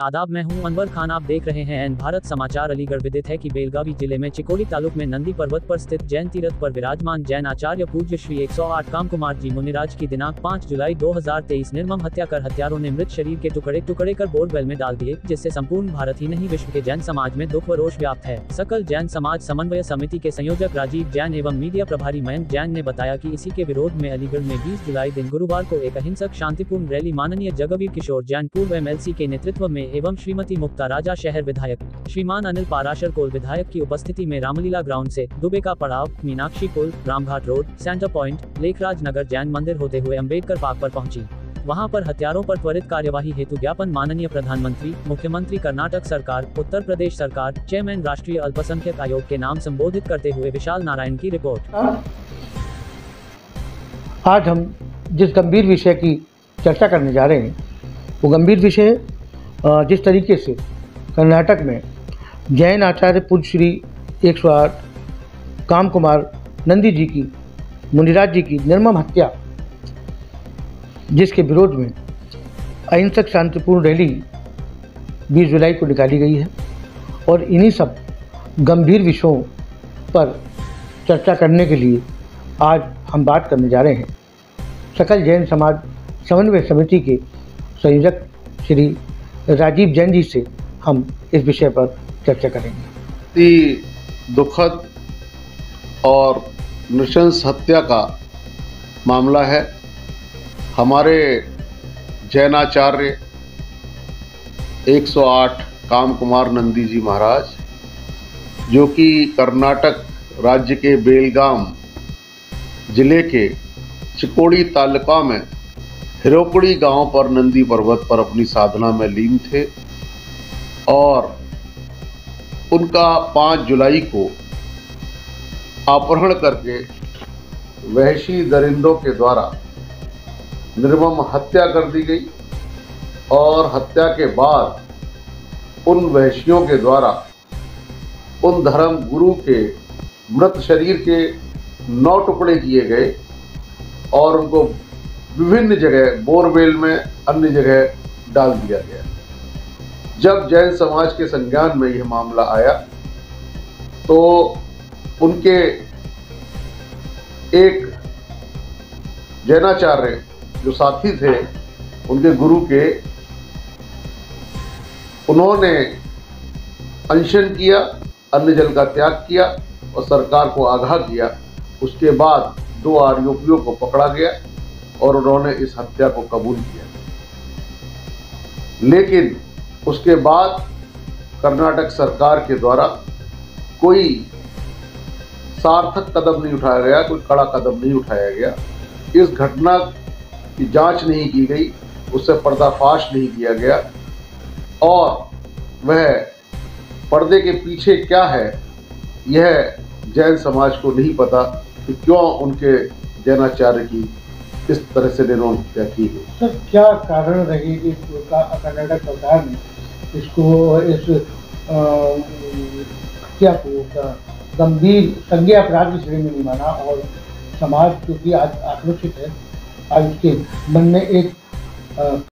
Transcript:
आदाब, मैं हूँ अनवर खान। आप देख रहे हैं एन भारत समाचार। अलीगढ़ विदित है कि बेलगावी ज़िले में चिकोली तालुक में नंदी पर्वत पर स्थित जैन तीर्थ पर विराजमान जैन आचार्य पूज्य श्री 108 काम कुमार जी मुनिराज की दिनांक 5 जुलाई 2023 निर्मम हत्या कर हत्यारों ने मृत शरीर के टुकड़े टुकड़े कर बोरवेल में डाल दिए, जिससे संपूर्ण भारत ही नहीं, विश्व के जैन समाज में दुख व रोष व्याप्त है। सकल जैन समाज समन्वय समिति के संयोजक राजीव जैन एवं मीडिया प्रभारी मयंक जैन ने बताया की इसी के विरोध में अलीगढ़ में बीस जुलाई दिन गुरुवार को एक अहिंसक शांतिपूर्ण रैली माननीय जगवीर किशोर जैन पूर्व एम के नेतृत्व में एवं श्रीमती मुक्ता राजा शहर विधायक, श्रीमान अनिल पाराशर कोल विधायक की उपस्थिति में रामलीला ग्राउंड से दुबे का पड़ाव, मीनाक्षी पुल Ramghat road, center point, Lekhraj Nagar Jain मंदिर होते हुए अंबेडकर पार्क पर पहुँची। वहाँ पर हथियारों पर त्वरित कार्यवाही हेतु ज्ञापन माननीय प्रधानमंत्री, मुख्यमंत्री कर्नाटक सरकार, उत्तर प्रदेश सरकार, चेयरमैन राष्ट्रीय अल्पसंख्यक आयोग के नाम संबोधित करते हुए विशाल नारायण की रिपोर्ट। आज हम जिस गंभीर विषय की चर्चा करने जा रहे हैं, वो गंभीर विषय जिस तरीके से कर्नाटक में जैन आचार्य पूज्य श्री 108 काम कुमार नंदी जी की, मुनिराज जी की निर्मम हत्या, जिसके विरोध में अहिंसक शांतिपूर्ण रैली 20 जुलाई को निकाली गई है और इन्हीं सब गंभीर विषयों पर चर्चा करने के लिए आज हम बात करने जा रहे हैं। सकल जैन समाज समन्वय समिति के संयोजक श्री राजीव जैन जी से हम इस विषय पर चर्चा करेंगे। दुखद और नृशंस हत्या का मामला है। हमारे जैनाचार्य 108 काम कुमार नंदी जी महाराज, जो कि कर्नाटक राज्य के बेलगाम ज़िले के चिकोड़ी तालुका में हिरोकुड़ी गाँव पर नंदी पर्वत पर अपनी साधना में लीन थे और उनका 5 जुलाई को अपहरण करके वहशी दरिंदों के द्वारा निर्मम हत्या कर दी गई और हत्या के बाद उन वहशियों के द्वारा उन धर्म गुरु के मृत शरीर के नौ टुकड़े किए गए और उनको विभिन्न जगह बोरवेल में अन्य जगह डाल दिया गया। जब जैन समाज के संज्ञान में यह मामला आया तो उनके एक जैनाचार्य जो साथी थे, उनके गुरु के, उन्होंने अनशन किया, अन्न जल का त्याग किया और सरकार को आगाह किया। उसके बाद दो आरोपियों को पकड़ा गया। और उन्होंने इस हत्या को कबूल किया। लेकिन उसके बाद कर्नाटक सरकार के द्वारा कोई सार्थक कदम नहीं उठाया गया, कोई कड़ा कदम नहीं उठाया गया। इस घटना की जाँच नहीं की गई, उससे पर्दाफाश नहीं किया गया। और वह पर्दे के पीछे क्या है, यह जैन समाज को नहीं पता कि क्यों उनके जैनाचार्य की इस तरह से निर्माण की है। सर, क्या कारण रही कि कर्नाटक सरकार ने इसको, इस हत्या को गंभीर, संज्ञा अपराध की श्रेणी में नहीं माना और समाज क्योंकि आज आक्रोशित है, आज उसके मन में एक